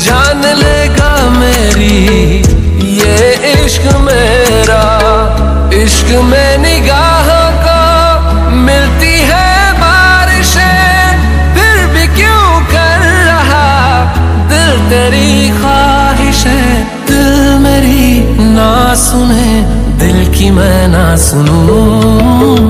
जान लेगा मेरी, ये इश्क मेरा। इश्क में निगाह को मिलती है बारिशें, फिर भी क्यों कर रहा? दिल तेरी ख्वाहिश है, दिल मेरी ना सुने, दिल की मैं ना सुनूं।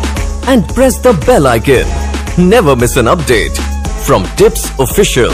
and press the bell icon. Never miss an update from Tips Official.